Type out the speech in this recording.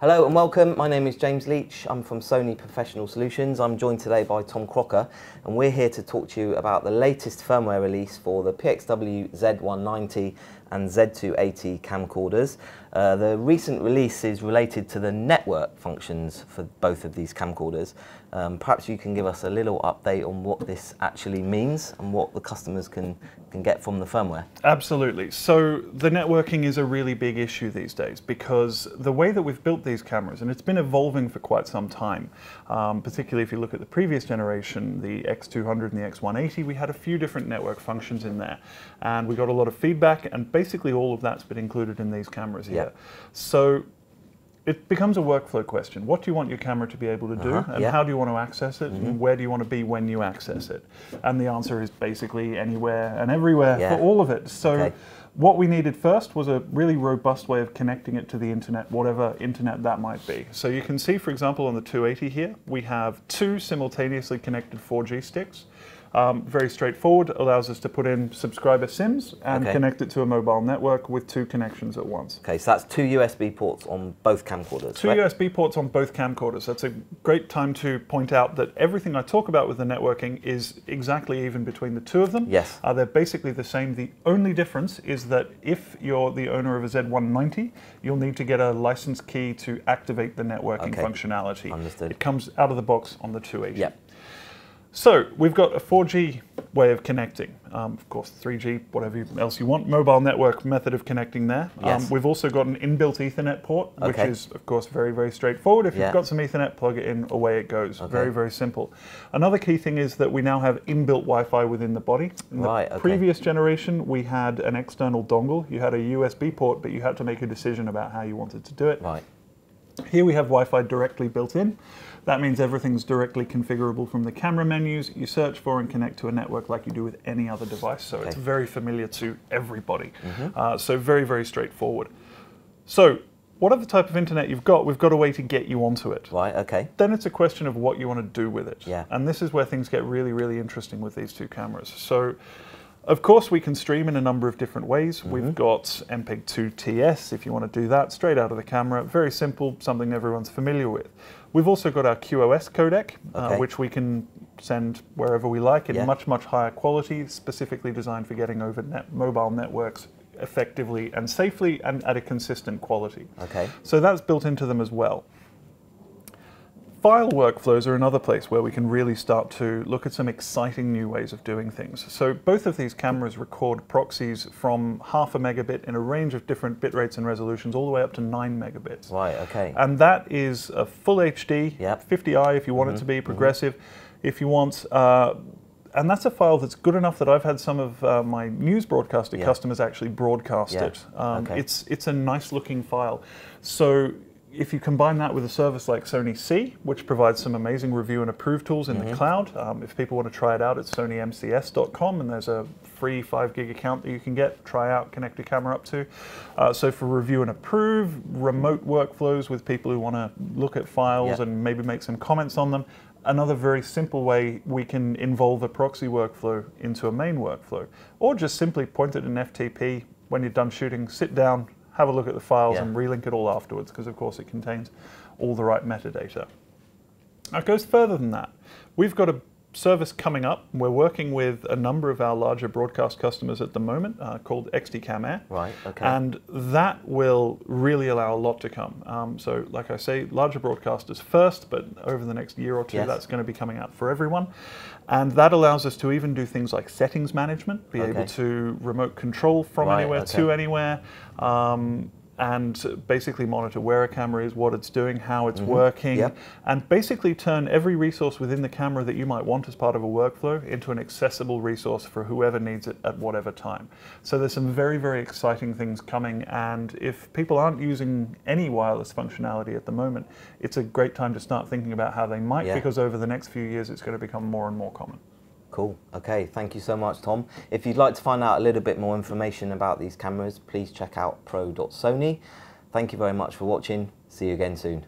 Hello and welcome. My name is James Leach. I'm from Sony Professional Solutions. I'm joined today by Tom Crocker, and we're here to talk to you about the latest firmware release for the PXW Z190 and Z280 camcorders. Uh, the recent release is related to the network functions for both of these camcorders. Um, perhaps you can give us a little update on what this actually means and what the customers can, can get from the firmware. Absolutely. So the networking is a really big issue these days because the way that we've built these cameras, and it's been evolving for quite some time, um, particularly if you look at the previous generation, the X200 and the X180, we had a few different network functions in there. And we got a lot of feedback, and basically all of that's been included in these cameras here. Yep. So it becomes a workflow question. What do you want your camera to be able to do, uh -huh, and yeah. how do you want to access it, mm -hmm. and where do you want to be when you access it? And the answer is basically anywhere and everywhere yeah. for all of it. So. Okay. What we needed first was a really robust way of connecting it to the internet, whatever internet that might be. So you can see, for example, on the 280 here, we have two simultaneously connected 4G sticks. Um, very straightforward, allows us to put in subscriber SIMs and okay. connect it to a mobile network with two connections at once. Okay, so that's two USB ports on both camcorders. Two right? USB ports on both camcorders. That's a great time to point out that everything I talk about with the networking is exactly even between the two of them. Yes. Uh, they're basically the same. The only difference is that if you're the owner of a Z190, you'll need to get a license key to activate the networking okay. functionality. Understood. It comes out of the box on the 280. Yep. So we've got a 4G way of connecting. Um, of course, 3G, whatever else you want, mobile network method of connecting there. Um, yes. Um, we've also got an inbuilt Ethernet port, okay. which is, of course, very, very straightforward. If yeah. you've got some Ethernet, plug it in, away it goes. Okay. Very, very simple. Another key thing is that we now have inbuilt Wi-Fi within the body. In right, the okay. previous generation, we had an external dongle. You had a USB port, but you had to make a decision about how you wanted to do it. Right. Here we have Wi-Fi directly built in. That means everything's directly configurable from the camera menus. You search for and connect to a network like you do with any other device. So okay. it's very familiar to everybody. Mm -hmm. uh, so very, very straightforward. So whatever type of internet you've got, we've got a way to get you onto it. Right, okay. Then it's a question of what you want to do with it. Yeah. And this is where things get really, really interesting with these two cameras. So of course, we can stream in a number of different ways. Mm -hmm. We've got MPEG 2 TS if you want to do that straight out of the camera. Very simple, something everyone's familiar with. We've also got our QoS codec, uh, okay. uh, which we can send wherever we like in yeah. much, much higher quality, specifically designed for getting over net mobile networks effectively and safely and at a consistent quality. Okay. So that's built into them as well. File workflows are another place where we can really start to look at some exciting new ways of doing things. So both of these cameras record proxies from half a megabit in a range of different bit rates and resolutions all the way up to 9 megabits. Right, okay. And that is a full HD, yep. 50i if you want mm -hmm. it to be, mm-hmm. progressive. Mm -hmm. If you want uh, and that's a file that's good enough that I've had some of uh, my news broadcaster yeah. customers actually broadcast yeah. it. Um, okay. It's it's a nice looking file. So if you combine that with a service like Sony C, which provides some amazing review and approve tools in mm -hmm. the mm-hmm. cloud, um, if people want to try it out, it's sonymcs.com, and there's a free five gig account that you can get, try out, connect your camera up to. Uh, so for review and approve, remote workflows with people who want to look at files yeah. and maybe make some comments on them, another very simple way we can involve a proxy workflow into a main workflow, or just simply point it in FTP when you're done shooting, sit down, have a look at the files yeah. and relink it all afterwards because of course it contains all the right metadata. Now it goes further than that. We've got a service coming up. We're working with a number of our larger broadcast customers at the moment uh, called XDCam Air. Right, okay. And that will really allow a lot to come. Um, so like I say, larger broadcasters first, but over the next year or two, yes. that's going to be coming out for everyone. And that allows us to even do things like settings management, be okay. able to remote control from right, anywhere okay. to anywhere. Um, and basically monitor where a camera is, what it's doing, how it's mm -hmm. working, yep. and basically turn every resource within the camera that you might want as part of a workflow into an accessible resource for whoever needs it at whatever time. So there's some very, very exciting things coming, and if people aren't using any wireless functionality at the moment, it's a great time to start thinking about how they might, yeah. because over the next few years it's going to become more and more common. Cool. Okay, thank you so much, Tom. If you'd like to find out a little bit more information about these cameras, please check out pro.sony. Thank you very much for watching. See you again soon.